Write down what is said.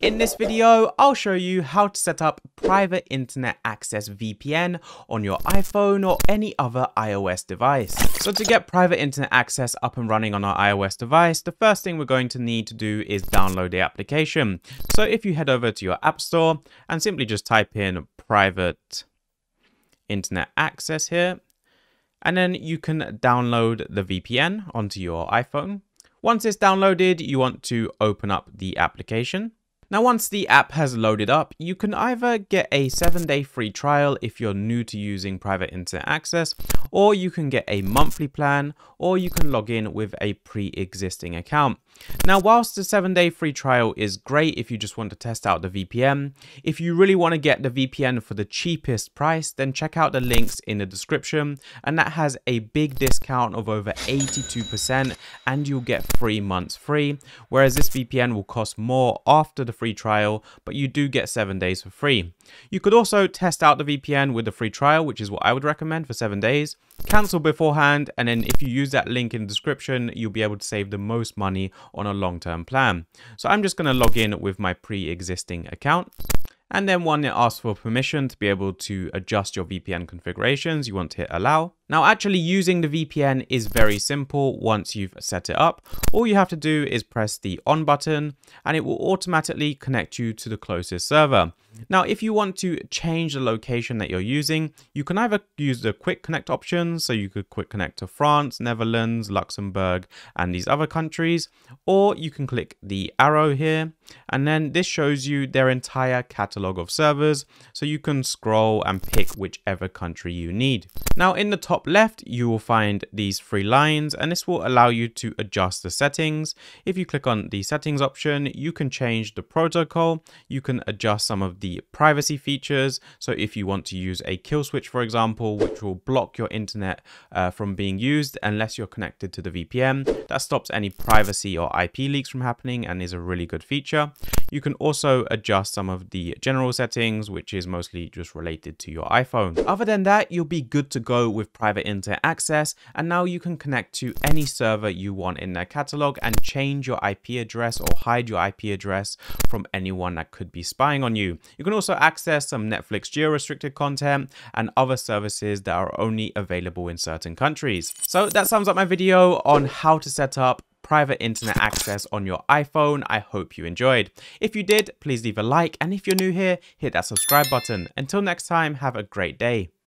In this video, I'll show you how to set up private internet access VPN on your iPhone or any other iOS device. So to get private internet access up and running on our iOS device, the first thing we're going to need to do is download the application. So if you head over to your app store and simply just type in private internet access here, and then you can download the VPN onto your iPhone. Once it's downloaded, you want to open up the application. Now once the app has loaded up, you can either get a 7 day free trial if you're new to using private internet access, or you can get a monthly plan, or you can log in with a pre-existing account. Now, whilst the seven day free trial is great if you just want to test out the VPN, if you really want to get the VPN for the cheapest price, then check out the links in the description. And that has a big discount of over 82% and you'll get three months free. Whereas this VPN will cost more after the free trial, but you do get seven days for free. You could also test out the VPN with the free trial, which is what I would recommend for seven days. Cancel beforehand, and then if you use that link in the description, you'll be able to save the most money on a long-term plan. So I'm just going to log in with my pre-existing account. And then one, it asks for permission to be able to adjust your VPN configurations. You want to hit allow. Now, actually using the VPN is very simple once you've set it up. All you have to do is press the on button and it will automatically connect you to the closest server. Now, if you want to change the location that you're using, you can either use the quick connect option. So you could quick connect to France, Netherlands, Luxembourg, and these other countries, or you can click the arrow here. And then this shows you their entire catalog of servers. So you can scroll and pick whichever country you need. Now in the top left, you will find these three lines and this will allow you to adjust the settings. If you click on the settings option, you can change the protocol. You can adjust some of the privacy features. So if you want to use a kill switch, for example, which will block your internet uh, from being used unless you're connected to the VPN, that stops any privacy or IP leaks from happening and is a really good feature. You can also adjust some of the general settings, which is mostly just related to your iPhone. Other than that, you'll be good to go with private internet access. And now you can connect to any server you want in their catalog and change your IP address or hide your IP address from anyone that could be spying on you. You can also access some Netflix geo-restricted content and other services that are only available in certain countries. So that sums up my video on how to set up private internet access on your iPhone. I hope you enjoyed. If you did, please leave a like. And if you're new here, hit that subscribe button. Until next time, have a great day.